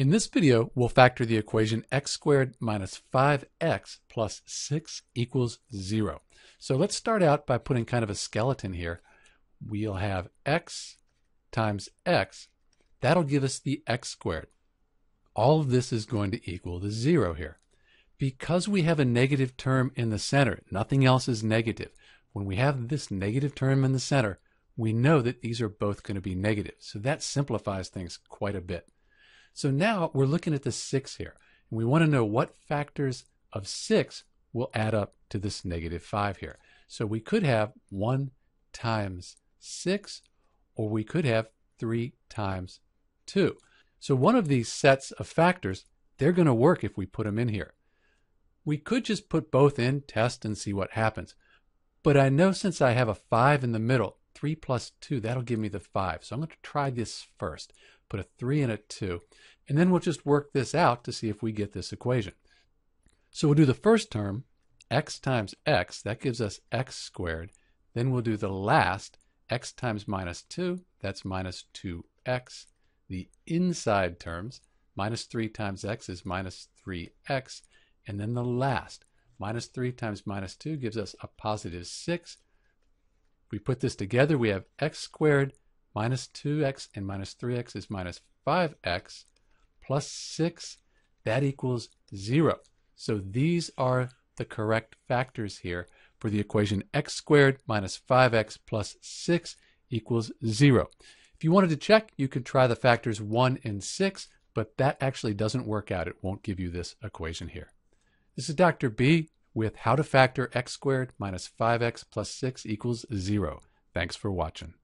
In this video, we'll factor the equation x squared minus 5x plus 6 equals 0. So let's start out by putting kind of a skeleton here. We'll have x times x. That'll give us the x squared. All of this is going to equal the 0 here. Because we have a negative term in the center, nothing else is negative. When we have this negative term in the center, we know that these are both going to be negative. So that simplifies things quite a bit. So now we're looking at the 6 here. And we want to know what factors of 6 will add up to this negative 5 here. So we could have 1 times 6, or we could have 3 times 2. So one of these sets of factors, they're going to work if we put them in here. We could just put both in, test, and see what happens. But I know since I have a 5 in the middle, 3 plus 2, that'll give me the 5. So I'm going to try this first. Put a 3 and a 2. And then we'll just work this out to see if we get this equation. So we'll do the first term, x times x. That gives us x squared. Then we'll do the last, x times minus 2. That's minus 2x. The inside terms, minus 3 times x is minus 3x. And then the last, minus 3 times minus 2 gives us a positive 6 we put this together, we have x squared minus 2x and minus 3x is minus 5x plus 6. That equals 0. So these are the correct factors here for the equation x squared minus 5x plus 6 equals 0. If you wanted to check, you could try the factors 1 and 6, but that actually doesn't work out. It won't give you this equation here. This is Dr. B with how to factor x squared minus 5x plus 6 equals 0. Thanks for watching.